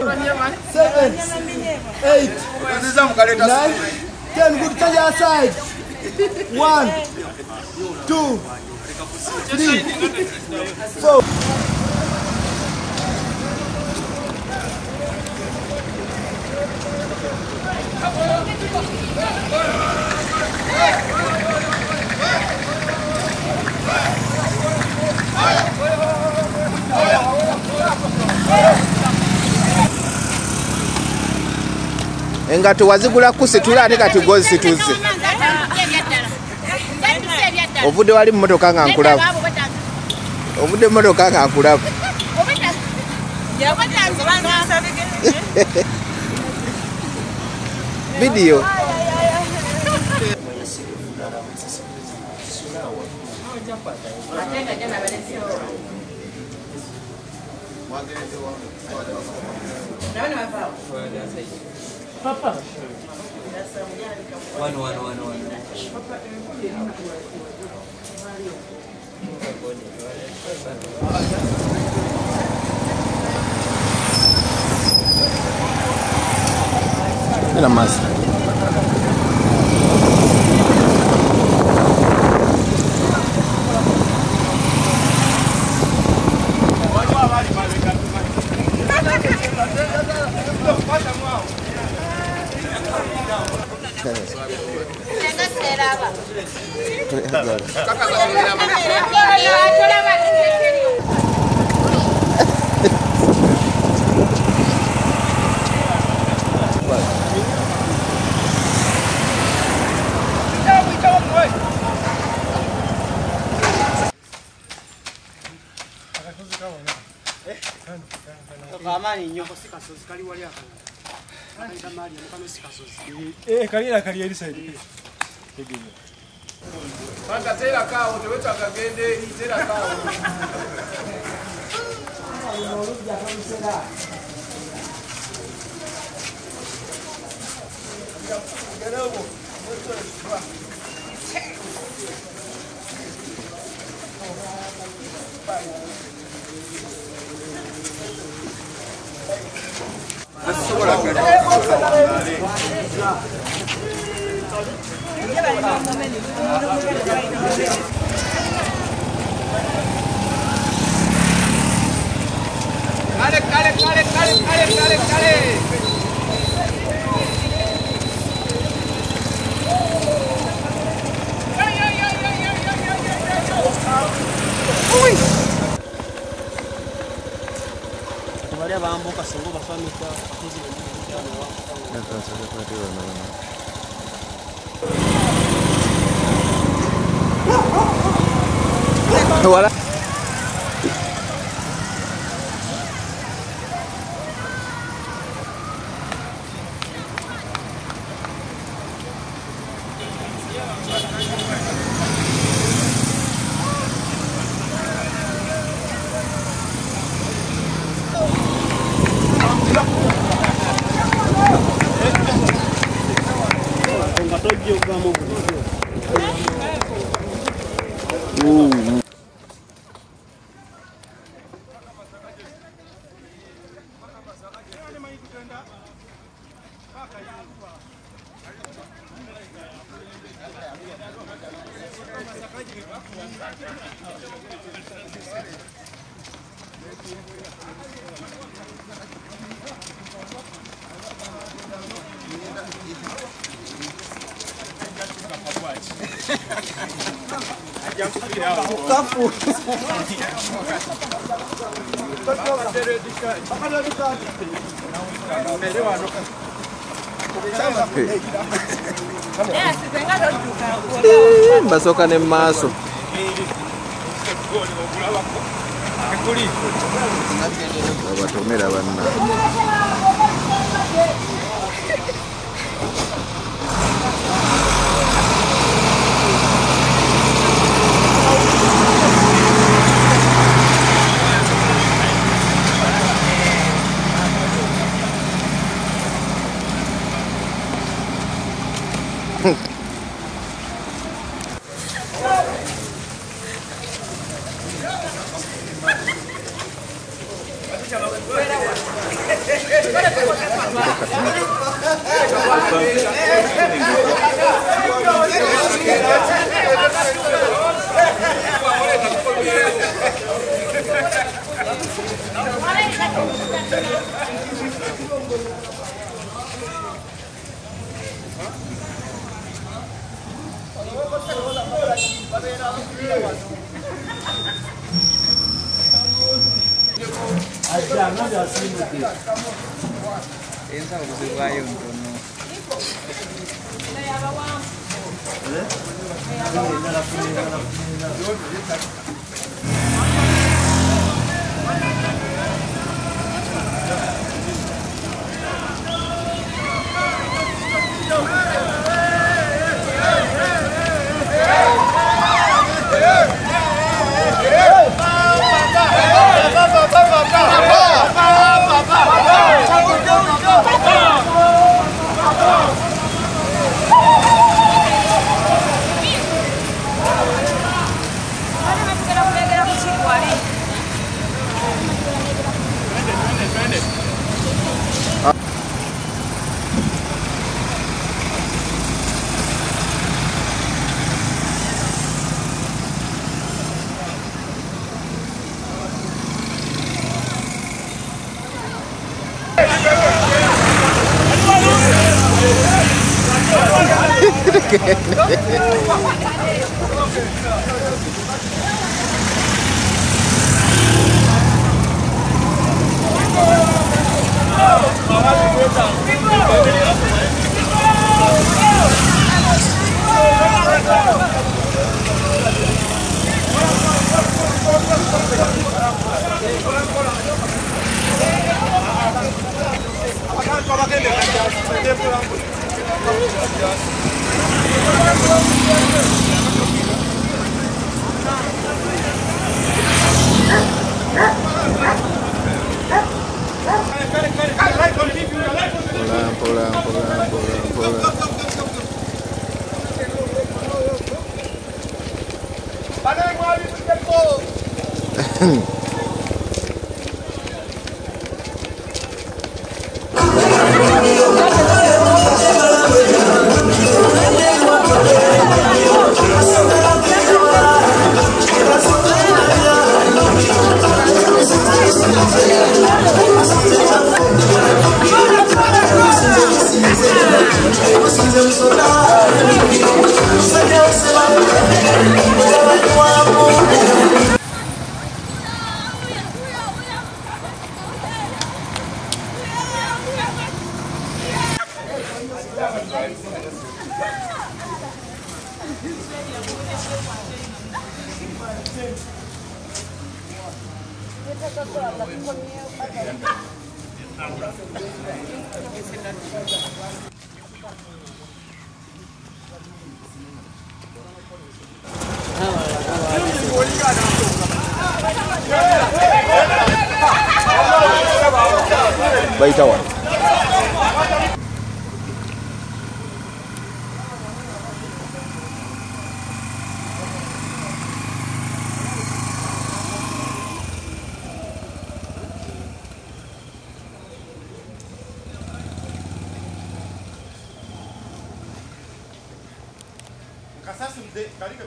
seven, eight, nine, ten. Good. Turn your side. One, two, three, four. Engato wazigula kusitula ate kati gozisituze ovudde wali mumotoka nga nkulaba ovudde mumotoka nga nkulaba vidiyo Papa. One, one, one, one. Era más. amaanyi nnyo sikasozi kali wali akala kalira kali erisaidi tegeera paka teerako awo tewetagagenda eri teerako awo olujja tolusera gerebo Maria va un poco a seguro, va a Entonces es metido en la noche. Igual. Kapu. Kapu. Kapu. Kapu. Mbasooka ne maaso. Abatomera banna Okay.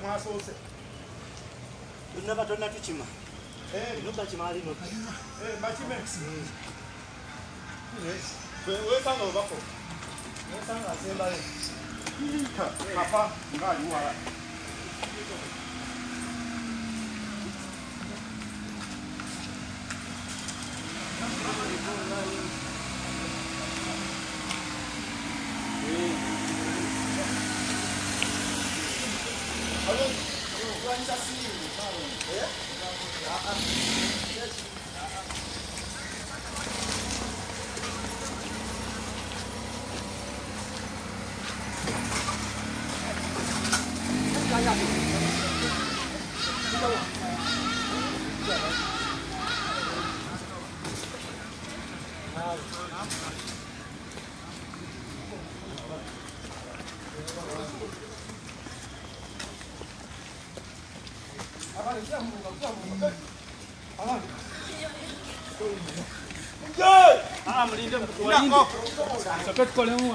mwasose tunava tona tuchima inoba eh. chimali inoba bachime eh, wesanga ubakho wesanga asembayo papa ngaliwala Peut-être qu'on est où,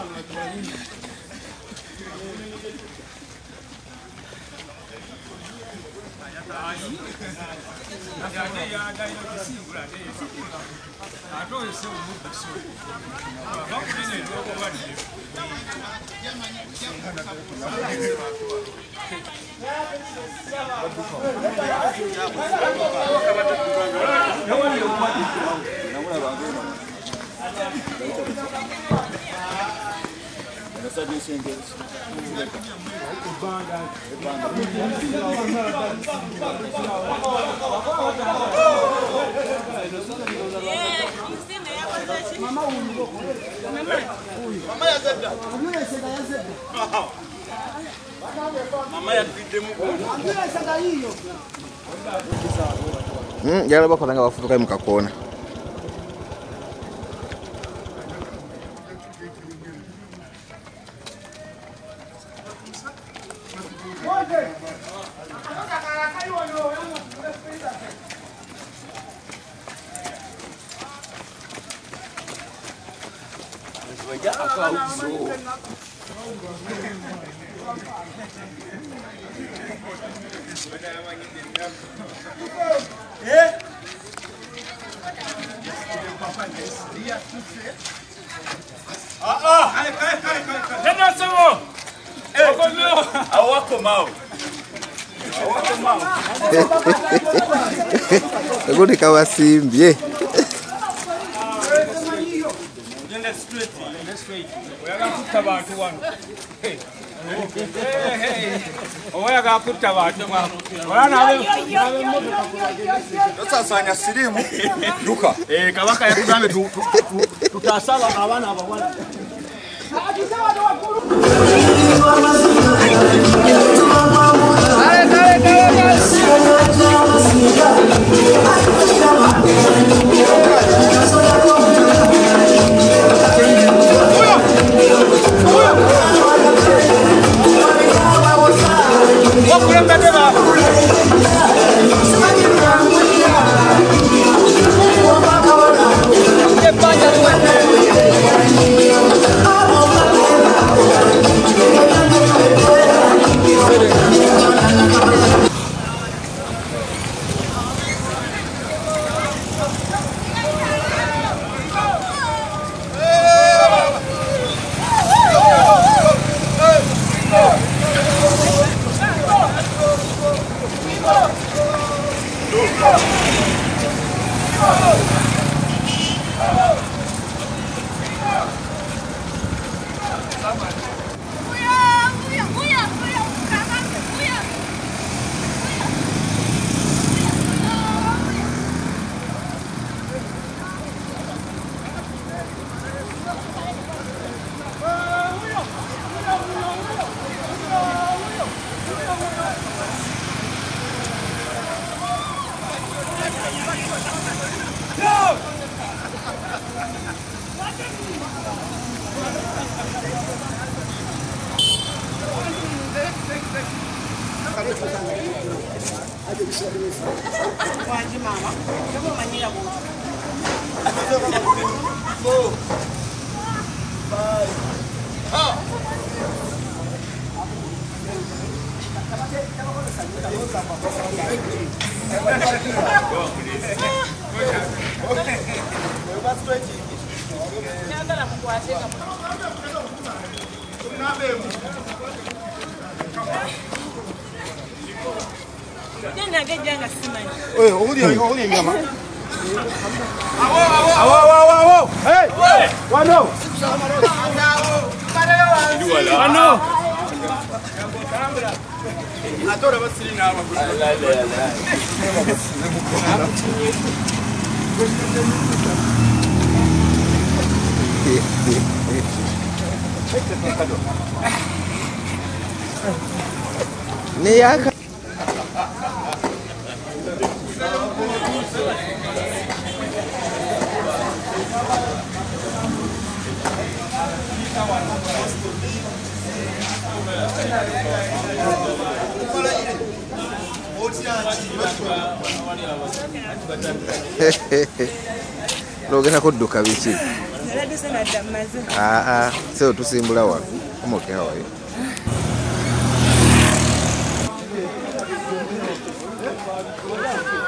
Thank you. study English. Uganda. Mama huyu. Mama ya Zebra. Mama ya Zebra. Mama ya Bidemu. Mama ya Zebra hiyo. Mm, jana bako tanga bafutuka mkakuona. Nana sọ̀rọ̀! Ọkọ̀ ló! Àwọn kò máa o. Àwọn kò máa o. Ẹgbẹ́ nìkan wá sí mbí ẹ̀. Yẹ́n lẹ́sítírẹ́tì. Yẹ́n lẹ́sítírẹ́tì. Oyè ká tún tábà àti wà nù. Nabe nabe motoka. tosasanya sirimu duka Eh, kabaka yatugambye tu- tu- tu- tutasaba abaana abawala. Wakulembeze Aô, aô, aô, aô, aô! Ei! Guardou! Guardou! Adoro vacilin na água. Ne ya ka nogerako dduka biki ah, ah, aa seo tusimbula wa omokerawayo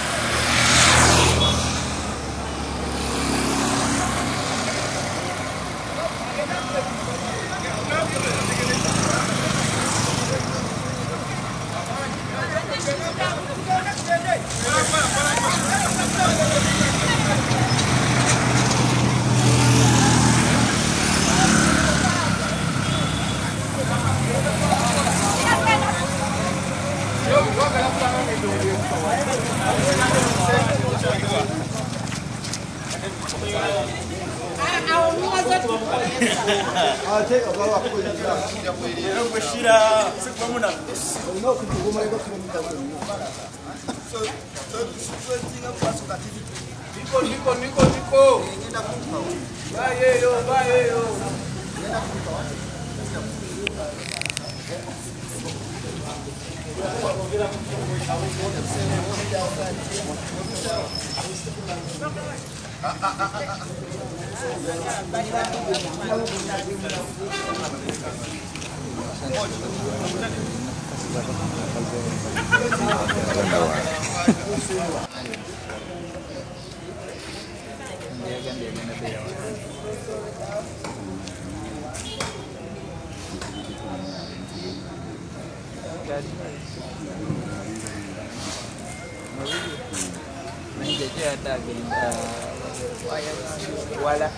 아, 제가 바로 앞고 있습니다. 이런 것이라 습관은 안 됐어. 너 그거만 이거 그럽니다. 믿고 믿고 믿고 믿고 마예요 마예요 아아아아 Mawili. Nandiyan siya, Iguala.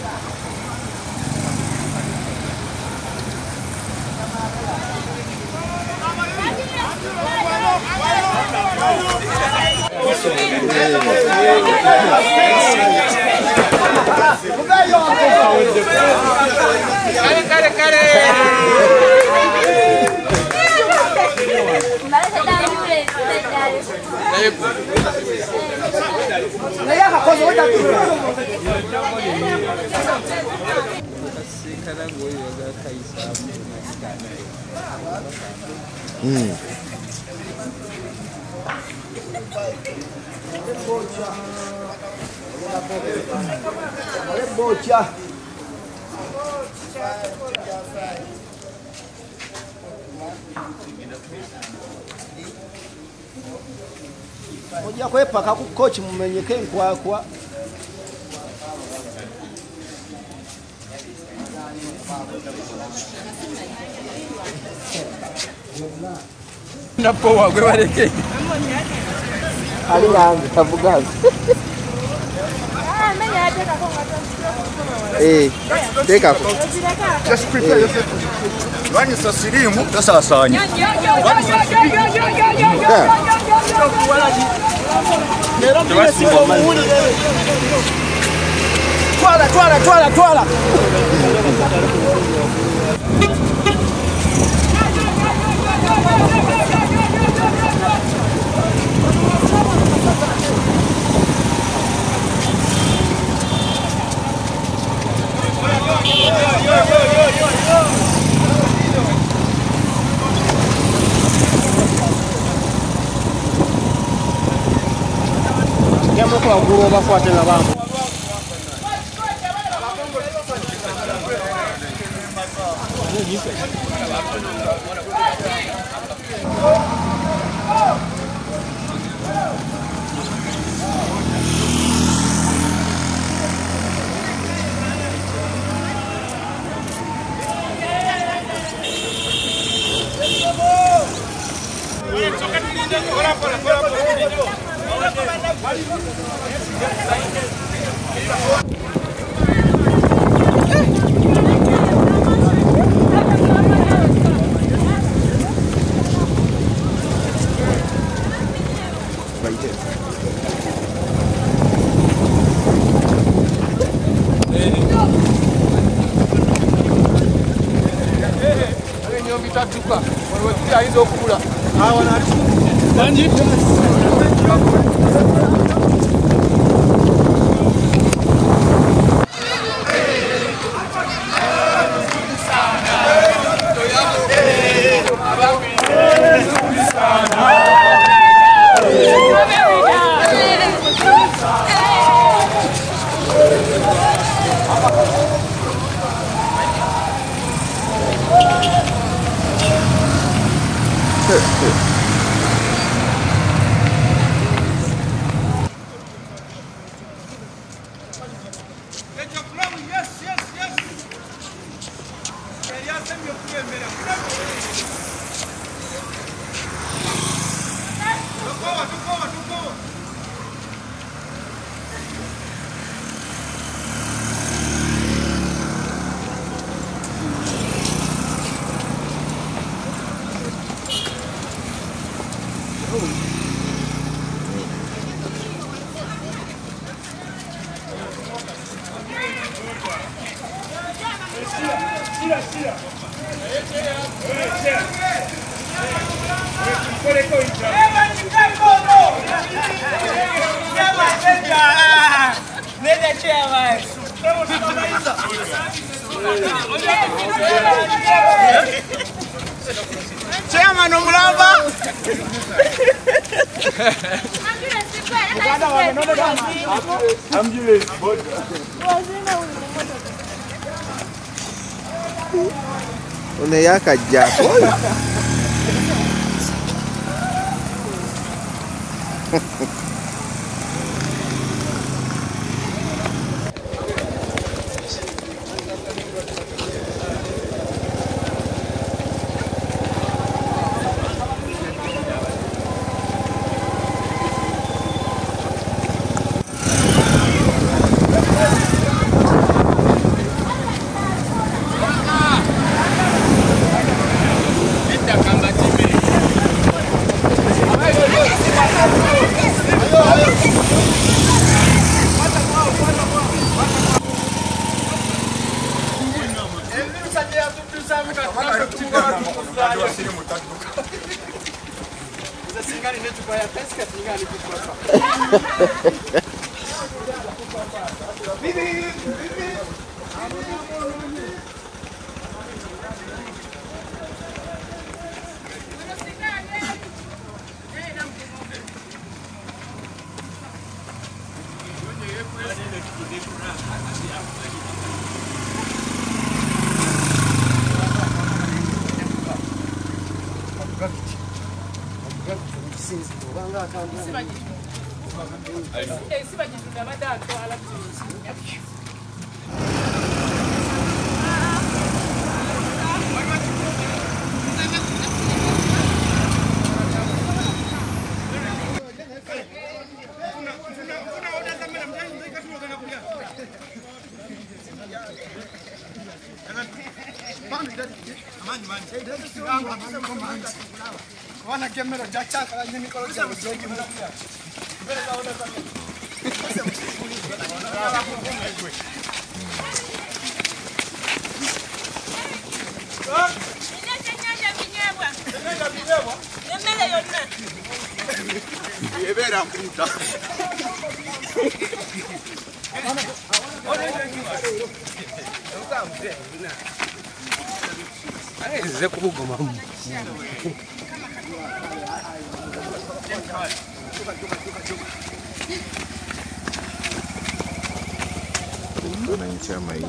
Thank you. Kare kare kare. Hum. olebookya ojja kwepaka ku kooki mumenyeko enkwakwa napowa gwebaleke Tá ligado, tá bugado. Ei, de kako? Just prepare vai, Vani sa sirimu, da sa sanyi. Vani sa sirimu. Da. Twala, twala, twala, twala. Go, go, go, go, go, go, go. Chiamo qua un guru va fuori la bamba. Oh, Sure, sure. chairman omulamba ambulance boda uneyakajjako Moja peska z nigami poszła. wanakemero jacakala nyemikolo Aweze kugoma wananchi ama Maina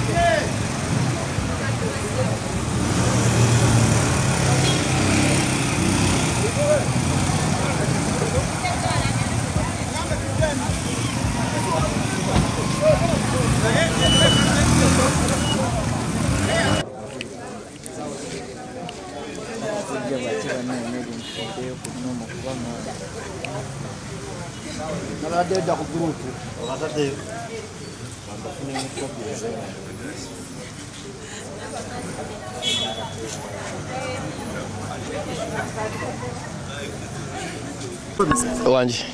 wangi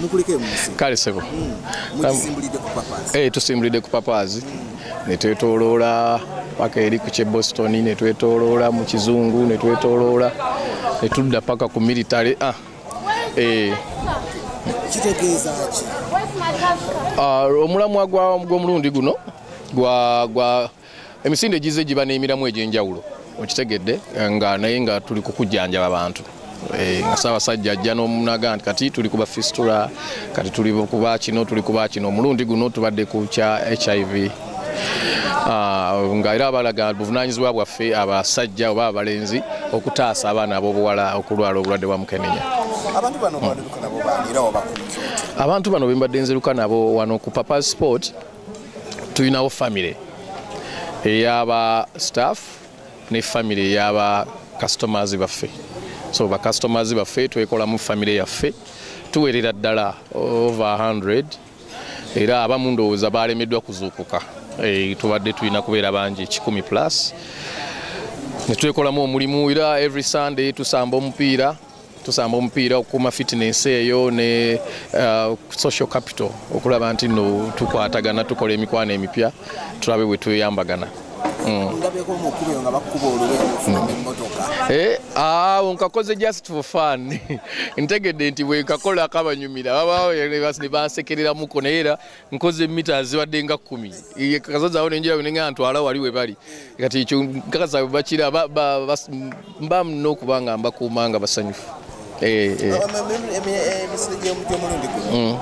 kale sebo ku papaasi. Eh, tusimbulidde ku papaazi ne twetoloola paka eri ku kyeboston ne twetoloola mu kizungu ne twetoloola ne tudda paka ku military. Ah, eh, Kitegeeza ki? ah, omulamwa gw'omulundi guno gwa emisinde egize giba n'emiramu egy'enjawulo. Okitegedde nga naye nga tuli kukujjanjaba bantu. Eh, nga saabasajja ajja n'omunaga nti kati tuli kuba fistula kati tuli kuba kino tuli kuba kino. Omulundi guno tubadde ku kya hiv Ah, nga era balaga buvunanyizibwa bwaffe abasajja oba abalenzi okutaasa abaana ab'obuwala okulwala obulwadde bwa mukenenya Abantu bano bembadde nzeruka nabo wano ku papa sport tulinawo famire ey'aba staff ne famire ey'aba customers baffe so ba customers baffe twekolamu famire yaffe. Tuwerera ddala over 100 era abamu ndowooza balemeddwa kuzuukuka. Eh, tubadde tulina kubeera bangi 1 plus. Netwekolamu omulimu era every sunday tusamba omupiira tusamba omupiira okukuuma fitness eyo ne uh, social capital. Okulaba nti no tukwatagana tukola emikwano emipya tulabe bwe tweyambagana Ndabyeko omukubi nga bakuba olube ofuna emmotoka. Eh, awo nkakoze just for fun ntegedde nti bwe nkakola kabanyumira babaawo ne bansekereramuko naye era nkoze mita ziwadde nga kumi kasazawo nenjira nenga ntwala wali we bali kati ekyo nkakasa bwe bakira mba muna okuba nga mbakuuma nga basanyufu Eh, eh. Emisinde gy'omulundi guno.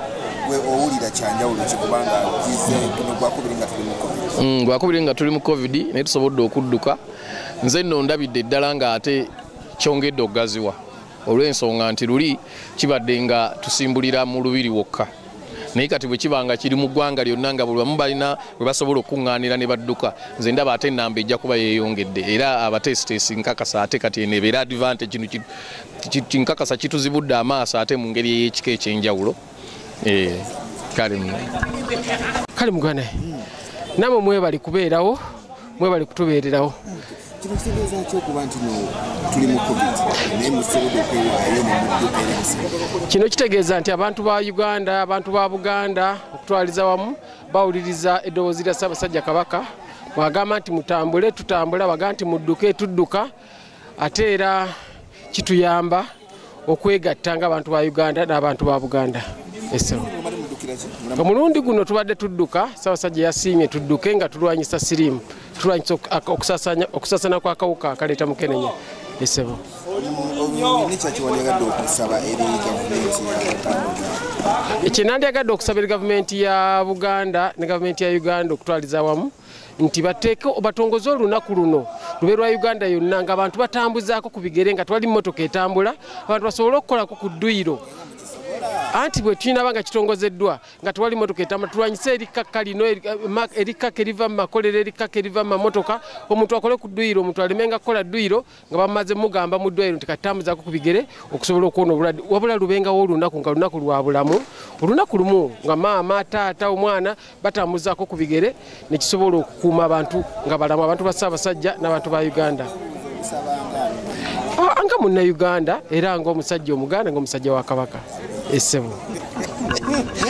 Gwe owulira kyanjawulo kikubanga gize guno gwakubiri nga tuli mu covid. Mm, gwakubiri nga tuli mu covid naye tusobodde okudduka. Nze nno ndabidde eddala nga ate kyongedde okugaziwa olw'ensonga nti luli kibadde nga tusimbulira mu lubiri wokka. Naye kati bwe kiba nga kiri mu ggwanga lyonna nga buli bamu balina bwe basobola okuŋŋaanira ne badduka nze ndaba ate enamba ejja kuba yeeyongedde. Era abatesitesi nkakasa ate kati eno ebeera advantage kino ki- ki- ki- nkakasa kituzibudde amaaso ate mu ngeri ey'ekika ekyenjawulo. Eh, kale mm. Namwe mwebali kubeerawo mwebali kutubeererawo. Kitegeeza ki okuba nti no tuli mu covid? Naye musobodde okwewaayo ne mudduka era kino kitegeeza nti abantu ba uganda abantu ba buganda okutwaliza wamu bawuliriza eddoboozi lya ssaabasajja kabaka bwagamba nti mutambule tutambula baga nti mudduke tudduka ate era kituyamba okwegatta ng'abantu ba uganda n'abantu ba buganda. Essebo. Omulundi guno tubadde tudduka ssaabasajja yasiimye tudduke nga tulwanyisa siriimu tulwanyisa okusasana kw'akawuka akaleeta mukenenya esebo kyenandyagadde okusaba eri gavumenti ya buganda ne gavumenti ya uganda okutwaliza wamu nti bateeke batongoze olunaku luno lube lwa uganda yonna ng'abantu batambuzaako ku bigere nga twali mmotoka etambula abantu basobole okukolako ku dduyiro anti bwe tulinaba nga kitongozeddwa nga tewali motoka etambula tulwanyise erikkaka lino eri- ma- erikkaka eriva mu makolero erikkaka eriva mu mamotoka. Omuntu akole ku dduyiro omuntu alemenga kukola dduyiro nga bamaze mugamba mu ddwaliro nti katambuzaako ku bigere okusobola okuwona obulwadde. Wabula lubengawo olunaku nga lunaku lwa bulamu olunaku lumu nga maama taata omwana batambuzaako ku bigere nekisobola okukuuma abantu nga balamu abantu ba ssaabasajja n'abantu ba uganda. Ah, nga munnauganda era ngaomusajja omuganda ngaomusajja wa kabaka esse é semana.